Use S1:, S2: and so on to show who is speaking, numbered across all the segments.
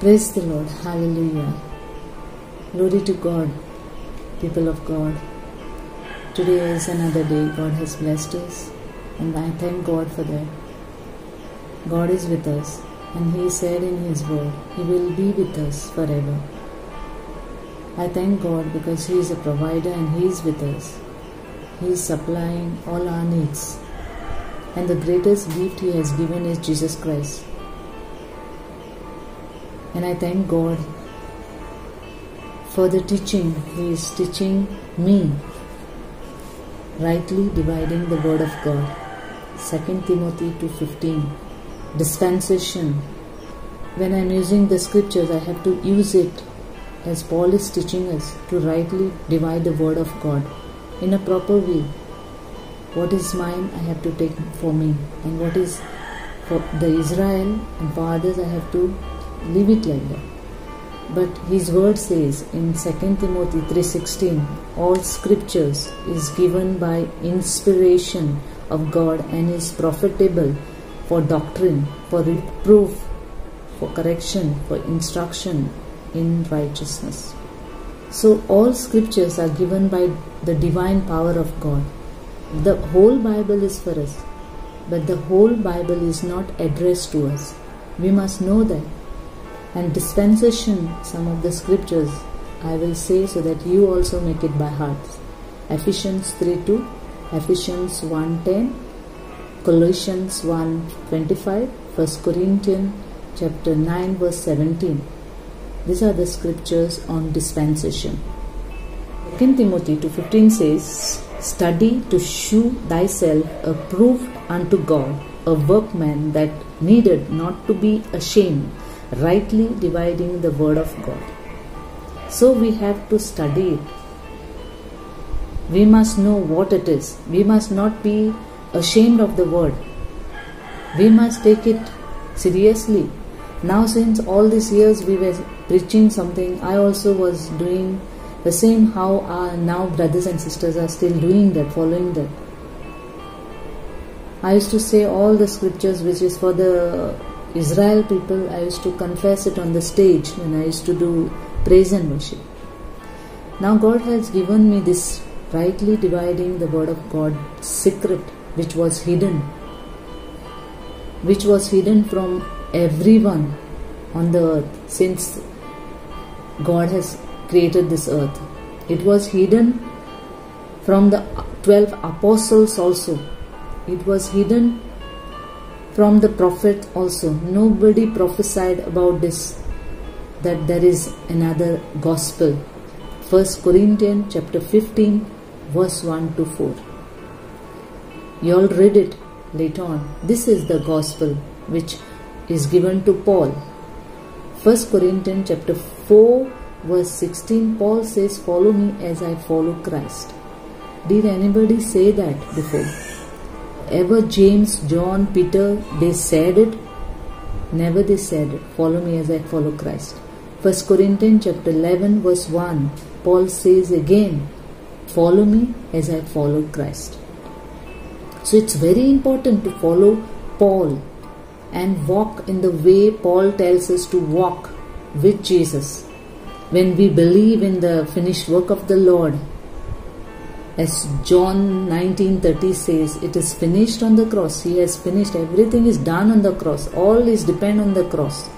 S1: Praise the Lord. Hallelujah. Glory to God, people of God. Today is another day God has blessed us, and I thank God for that. God is with us, and He said in His word, He will be with us forever. I thank God because He is a provider and He is with us. He is supplying all our needs. And the greatest gift He has given is Jesus Christ. And I thank God for the teaching He is teaching me, rightly dividing the Word of God. 2 Timothy 2.15 Dispensation. When I am using the scriptures, I have to use it as Paul is teaching us to rightly divide the Word of God in a proper way. What is mine, I have to take for me, and what is for the Israel and for others, I have to leave it like that. But his word says in 2 Timothy 3:16, all scriptures is given by inspiration of God and is profitable for doctrine, for reproof, for correction, for instruction in righteousness. So all scriptures are given by the divine power of God. The whole Bible is for us, but the whole Bible is not addressed to us. We must know that. And dispensation, some of the scriptures I will say so that you also make it by heart. Ephesians 3 2, Ephesians 1 10, Colossians 1 25, 1 Corinthians chapter 9 verse 17. These are the scriptures on dispensation. 2 Timothy 2.15 says, Study to shew thyself approved unto God, a workman that needed not to be ashamed, rightly dividing the word of God. So we have to study it. We must know what it is. We must not be ashamed of the word. We must take it seriously. Now, since all these years we were preaching something, I also was doing the same how our now brothers and sisters are still doing that, following that. I used to say all the scriptures which is for the Israel people, I used to confess it on the stage when I used to do praise and worship. Now God has given me this rightly dividing the word of God secret which was hidden, which was hidden from everyone on the earth since God has created this earth. It was hidden from the 12 apostles also. It was hidden from the prophet also. Nobody prophesied about this that there is another gospel. 1 Corinthians chapter 15 verse 1 to 4. You all read it later on. This is the gospel which is given to Paul. 1 Corinthians chapter 4 verse 16 Paul says follow me as I follow Christ. Did anybody say that before? Ever James, John, Peter they said it? Never they said it. Follow me as I follow Christ. 1 Corinthians chapter 11 verse 1 Paul says again follow me as I follow Christ. So it's very important to follow Paul and walk in the way Paul tells us to walk with Jesus. When we believe in the finished work of the Lord, as John 19:30 says, it is finished on the cross. He has finished everything is done on the cross. All is depend on the cross.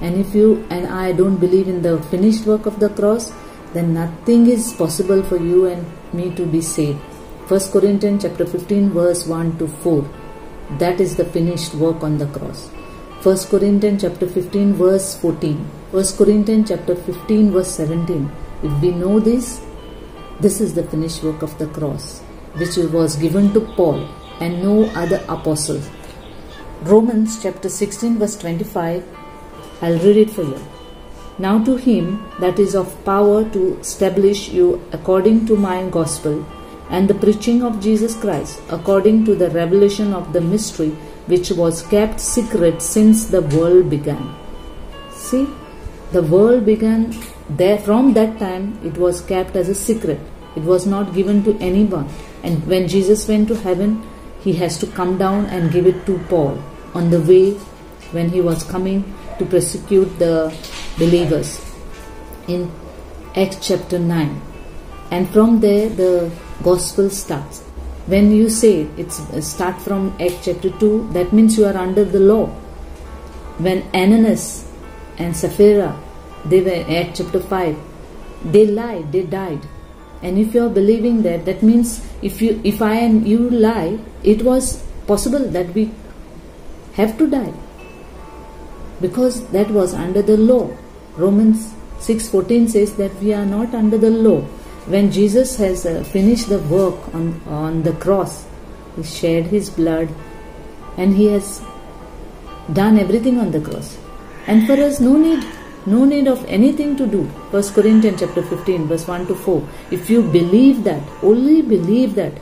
S1: And if you and I don't believe in the finished work of the cross, then nothing is possible for you and me to be saved. 1 Corinthians chapter 15 verse 1 to 4 that is the finished work on the cross 1 corinthians chapter 15 verse 14 1 corinthians chapter 15 verse 17 if we know this this is the finished work of the cross which was given to paul and no other apostle. Romans chapter 16 verse 25 i'll read it for you. Now to him that is of power to establish you according to my gospel and the preaching of Jesus Christ according to the revelation of the mystery which was kept secret since the world began. See, the world began there from that time it was kept as a secret. It was not given to anyone. And when Jesus went to heaven, he has to come down and give it to Paul on the way when he was coming to persecute the believers in Acts chapter 9. And from there, the gospel starts. When you say it's start from Acts chapter 2, that means you are under the law. When Ananias and Sapphira, they were Acts chapter 5, they lied, they died. And if you are believing that, that means if you if I and you lie, it was possible that we have to die. Because that was under the law. Romans 6:14 says that we are not under the law. When Jesus has uh, finished the work on, on the cross, he shed his blood and he has done everything on the cross. And for us no need no need of anything to do. First Corinthians chapter 15 verse 1 to 4. If you believe that, only believe that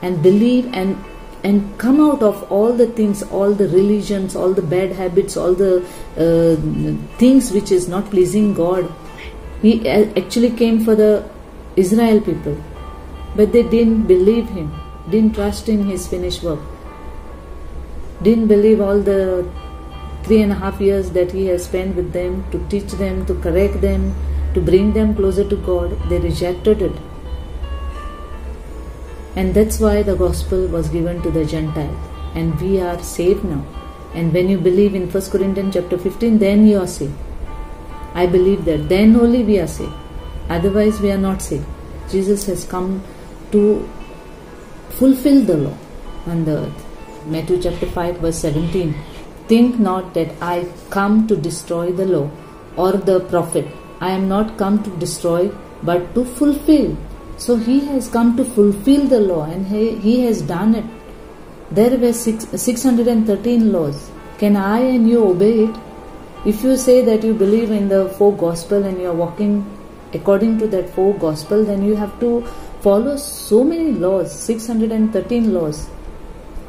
S1: and believe and and come out of all the things, all the religions, all the bad habits, all the uh, things which is not pleasing God. He actually came for the Israel people, but they didn't believe him, didn't trust in his finished work, didn't believe all the three and a half years that he has spent with them to teach them, to correct them, to bring them closer to God. They rejected it and that's why the gospel was given to the Gentile. And we are saved now. And when you believe in 1 Corinthians chapter 15, then you are saved. I believe that. Then only we are saved. Otherwise, we are not saved. Jesus has come to fulfill the law on the earth. Matthew chapter 5, verse 17. Think not that I come to destroy the law or the prophet. I am not come to destroy, but to fulfill. So he has come to fulfill the law and he, he has done it. There were six, 613 laws. Can I and you obey it? If you say that you believe in the four gospel and you are walking according to that four gospel, then you have to follow so many laws, 613 laws.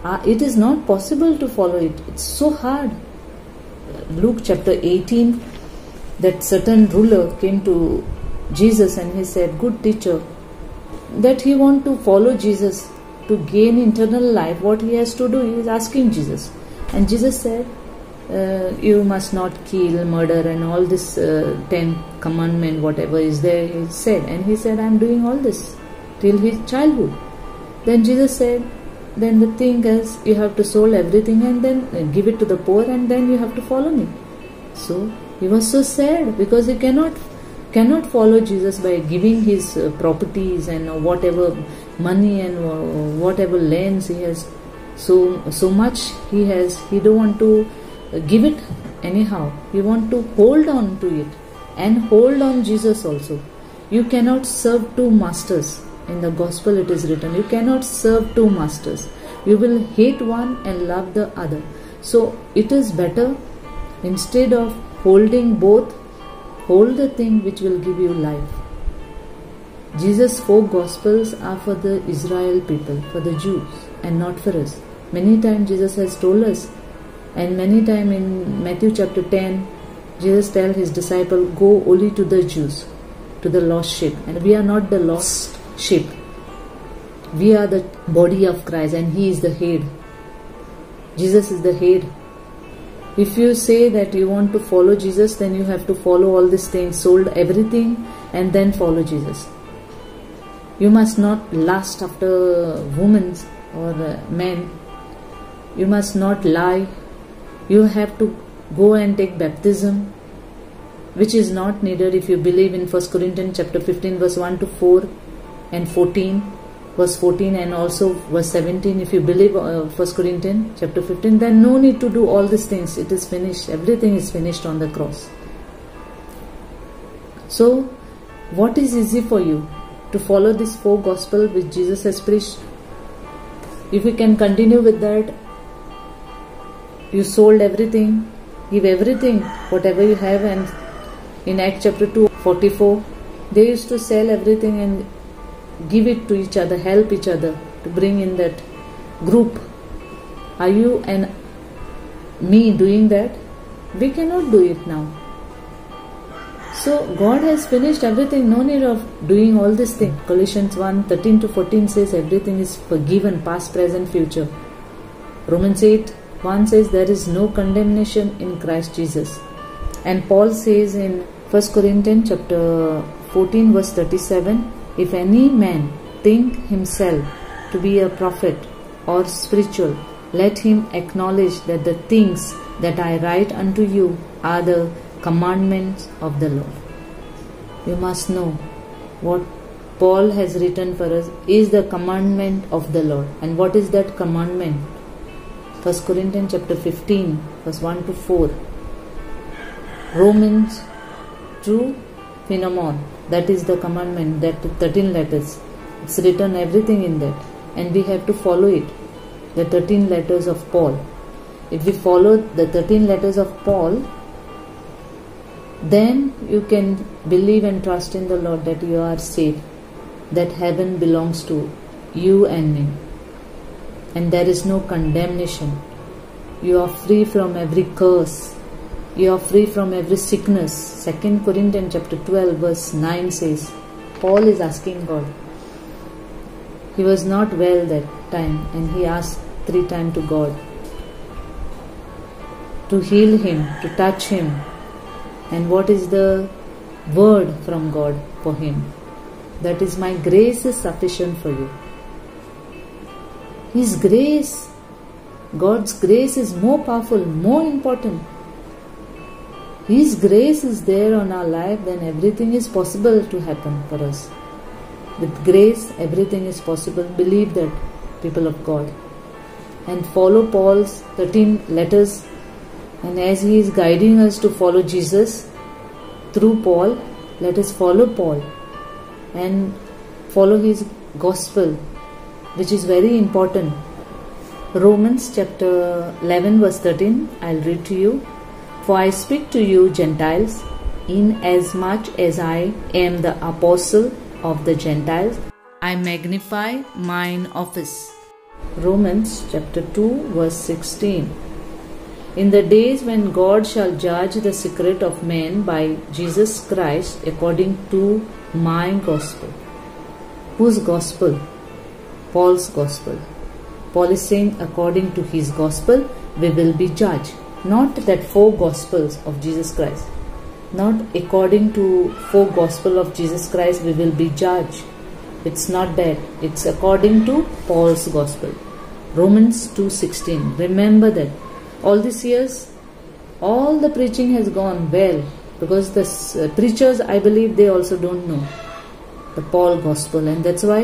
S1: Uh, it is not possible to follow it. It's so hard. Luke chapter 18, that certain ruler came to Jesus and he said, Good teacher, that he want to follow Jesus to gain eternal life, what he has to do, he is asking Jesus. And Jesus said, uh, you must not kill, murder, and all this uh, ten commandment, whatever is there, he said. And he said, I am doing all this till his childhood. Then Jesus said, then the thing is, you have to sold everything and then give it to the poor, and then you have to follow me. So he was so sad because he cannot cannot follow Jesus by giving his uh, properties and uh, whatever money and uh, whatever lands he has. So so much he has he don't want to uh, give it anyhow. He want to hold on to it and hold on Jesus also. You cannot serve two masters in the gospel it is written you cannot serve two masters you will hate one and love the other so it is better instead of holding both Hold the thing which will give you life. Jesus' four gospels are for the Israel people, for the Jews, and not for us. Many times Jesus has told us, and many times in Matthew chapter 10, Jesus tells his disciple, Go only to the Jews, to the lost sheep. And we are not the lost sheep. We are the body of Christ, and He is the head. Jesus is the head if you say that you want to follow Jesus, then you have to follow all these things, sold everything, and then follow Jesus. You must not lust after women or men. You must not lie. You have to go and take baptism, which is not needed if you believe in 1 Corinthians chapter 15, verse 1 to 4 and 14 verse 14 and also verse 17 if you believe uh, first corinthians chapter 15 then no need to do all these things. It is finished. Everything is finished on the cross. So what is easy for you to follow this four gospel which jesus has preached? If we can continue with that you sold everything give everything whatever you have and in act chapter 2 44 they used to sell everything and give it to each other, help each other to bring in that group. Are you and me doing that? We cannot do it now. So God has finished everything, no need of doing all this thing. Colossians 1 13 to 14 says everything is forgiven, past, present, future. Romans 8 One says there is no condemnation in Christ Jesus. And Paul says in 1 Corinthians chapter 14 verse 37, if any man think himself to be a prophet or spiritual, let him acknowledge that the things that I write unto you are the commandments of the Lord. You must know what Paul has written for us is the commandment of the Lord. And what is that commandment? 1 Corinthians chapter 15, verse 1 to 4. Romans 2, Philemon. That is the commandment, that 13 letters. It's written everything in that. And we have to follow it. The 13 letters of Paul. If we follow the 13 letters of Paul, then you can believe and trust in the Lord that you are saved that heaven belongs to you and me. And there is no condemnation. You are free from every curse. You are free from every sickness. 2 Corinthians chapter 12 verse 9 says, Paul is asking God. He was not well that time and he asked three times to God to heal him, to touch him. And what is the word from God for him? That is, my grace is sufficient for you. His grace, God's grace is more powerful, more important. His grace is there on our life, then everything is possible to happen for us. With grace, everything is possible. Believe that, people of God. And follow Paul's 13 letters. And as he is guiding us to follow Jesus through Paul, let us follow Paul and follow his gospel, which is very important. Romans chapter 11, verse 13, I'll read to you. For I speak to you, Gentiles, in as much as I am the apostle of the Gentiles, I magnify mine office. Romans chapter 2, verse 16. In the days when God shall judge the secret of men by Jesus Christ according to my gospel. Whose gospel? Paul's gospel. Paul is saying, according to his gospel, we will be judged. Not that four gospels of Jesus Christ. Not according to four gospel of Jesus Christ, we will be judged. It's not that. It's according to Paul's gospel. Romans 2.16. Remember that. All these years, all the preaching has gone well because the uh, preachers i believe they also don't know the paul gospel and that's why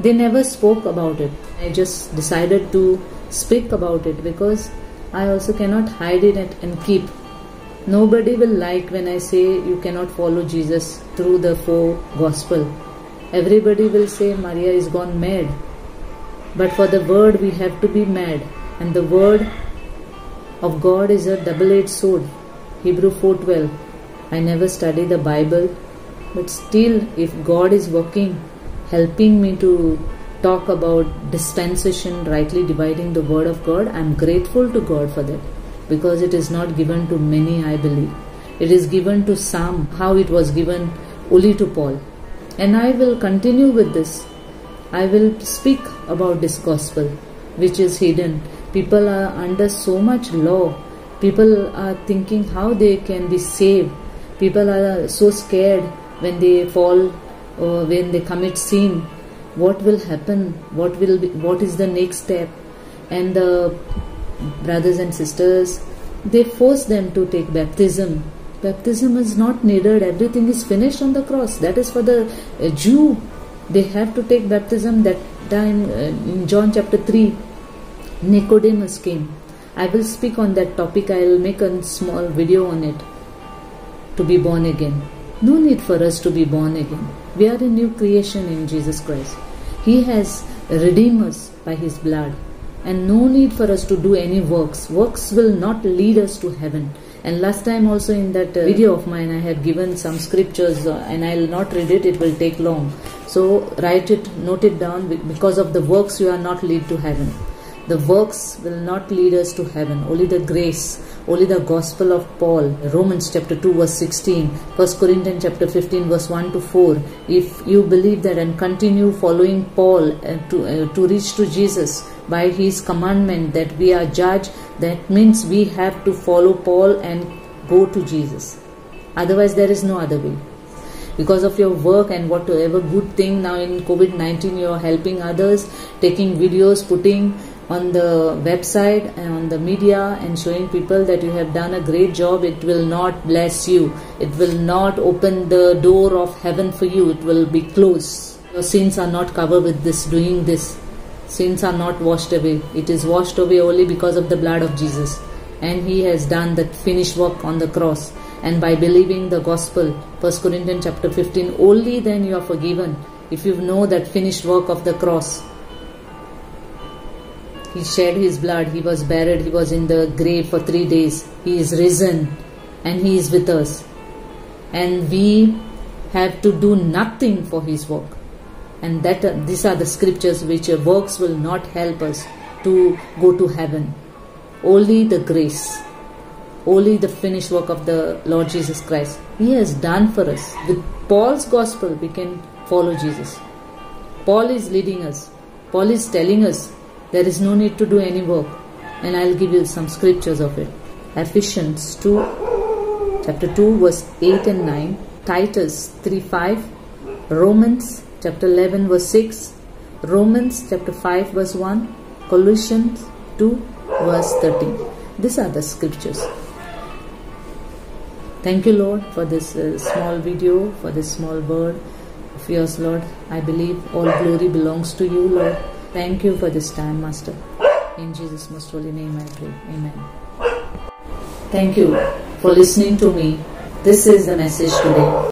S1: they never spoke about it i just decided to speak about it because i also cannot hide in it and keep. Nobody will like when i say you cannot follow jesus through the four gospel. Everybody will say maria is gone mad. But for the word we have to be mad. And the word of god is a double-edged sword. Hebrew 4:12 I never study the Bible but still if God is working helping me to talk about dispensation rightly dividing the word of God. I'm grateful to God for that because it is not given to many I believe. It is given to some how it was given only to Paul. And I will continue with this. I will speak about this gospel which is hidden. People are under so much law. People are thinking how they can be saved. People are so scared when they fall or when they commit sin what will happen what will be, what is the next step and the brothers and sisters they force them to take baptism baptism is not needed everything is finished on the cross that is for the uh, jew they have to take baptism that time uh, in john chapter 3 nicodemus came I will speak on that topic. I will make a small video on it. To be born again. No need for us to be born again. We are a new creation in Jesus Christ. He has redeemed us by His blood. And no need for us to do any works. Works will not lead us to heaven. And last time also in that uh, video of mine, I have given some scriptures uh, and I will not read it, it will take long. So write it, note it down because of the works you are not led to heaven. The works will not lead us to heaven, only the grace, only the gospel of Paul. Romans chapter 2 verse 16, 1 Corinthians chapter 15 verse 1 to 4. If you believe that and continue following Paul uh, to, uh, to reach to Jesus by his commandment that we are judged, that means we have to follow Paul and go to Jesus. Otherwise, there is no other way because of your work and whatever good thing now in COVID 19 you are helping others, taking videos, putting on the website and on the media and showing people that you have done a great job, it will not bless you. It will not open the door of heaven for you. It will be closed. Your sins are not covered with this, doing this. Sins are not washed away. It is washed away only because of the blood of Jesus. And He has done that finished work on the cross and by believing the gospel 1 corinthians chapter 15 only then you are forgiven if you know that finished work of the cross he shed his blood he was buried he was in the grave for 3 days he is risen and he is with us and we have to do nothing for his work and that uh, these are the scriptures which uh, works will not help us to go to heaven only the grace only the finished work of the Lord Jesus Christ. He has done for us. With Paul's gospel, we can follow Jesus. Paul is leading us. Paul is telling us there is no need to do any work. And I'll give you some scriptures of it. Ephesians 2, chapter 2, verse 8 and 9. Titus 3 5. Romans chapter 11, verse 6. Romans chapter 5, verse 1. Colossians 2, verse 13. These are the scriptures. Thank you, Lord, for this uh, small video, for this small word of yours, Lord. I believe all glory belongs to you, Lord. Thank you for this time, Master. In Jesus' most holy name I pray. Amen. Thank you for listening to me. This is the message today.